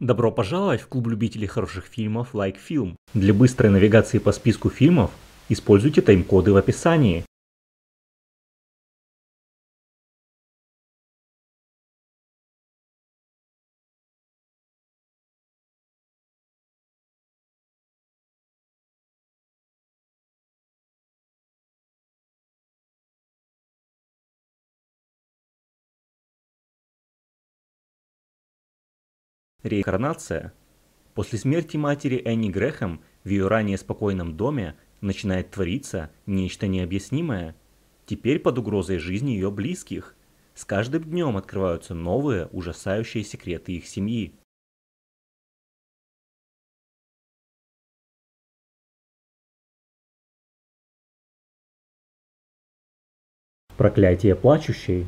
Добро пожаловать в клуб любителей хороших фильмов Like Film. Для быстрой навигации по списку фильмов используйте тайм-коды в описании. Реинкарнация. После смерти матери Энни Грэхэм в ее ранее спокойном доме начинает твориться нечто необъяснимое. Теперь под угрозой жизни ее близких. С каждым днем открываются новые ужасающие секреты их семьи. Проклятие плачущей.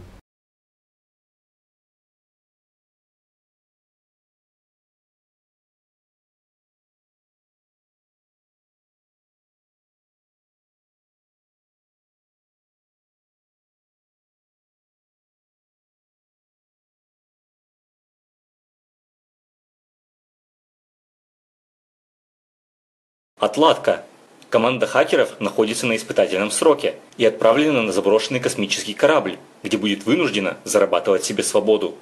Отладка. Команда хакеров находится на испытательном сроке и отправлена на заброшенный космический корабль, где будет вынуждена зарабатывать себе свободу.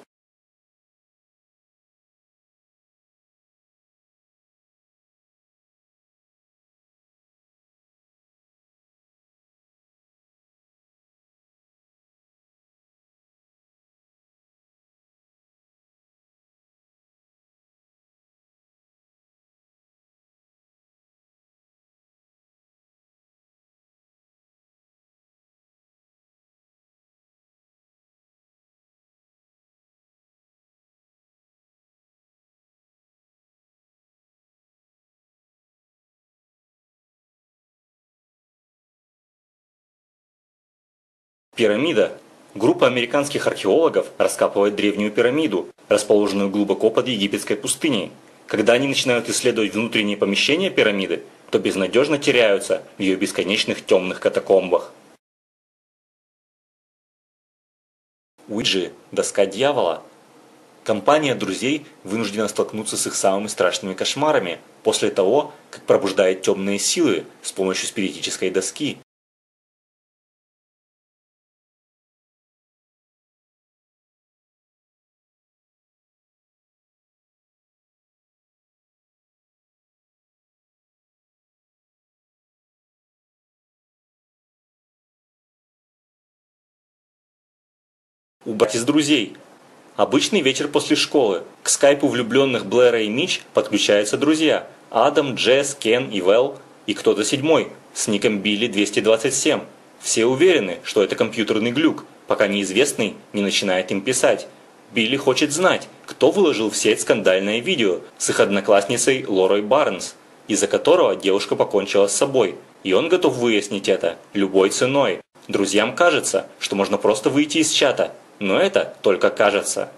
Пирамида. Группа американских археологов раскапывает древнюю пирамиду, расположенную глубоко под египетской пустыней. Когда они начинают исследовать внутренние помещения пирамиды, то безнадежно теряются в ее бесконечных темных катакомбах. Уиджи – доска дьявола. Компания друзей вынуждена столкнуться с их самыми страшными кошмарами после того, как пробуждает темные силы с помощью спиритической доски. Убрать из друзей. Обычный вечер после школы. К скайпу влюбленных Блэра и Мич подключаются друзья. Адам, Джесс, Кен и Вэл. И кто-то седьмой, с ником Билли 227. Все уверены, что это компьютерный глюк, пока неизвестный не начинает им писать. Билли хочет знать, кто выложил в сеть скандальное видео с их одноклассницей Лорой Барнс, из-за которого девушка покончила с собой. И он готов выяснить это любой ценой. Друзьям кажется, что можно просто выйти из чата но это только кажется.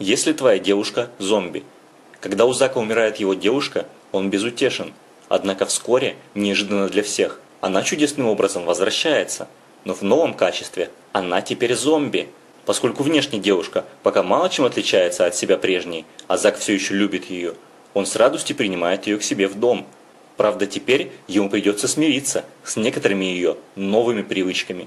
Если твоя девушка – зомби, когда у Зака умирает его девушка, он безутешен. Однако вскоре, неожиданно для всех, она чудесным образом возвращается. Но в новом качестве она теперь зомби. Поскольку внешне девушка пока мало чем отличается от себя прежней, а Зак все еще любит ее, он с радостью принимает ее к себе в дом. Правда, теперь ему придется смириться с некоторыми ее новыми привычками.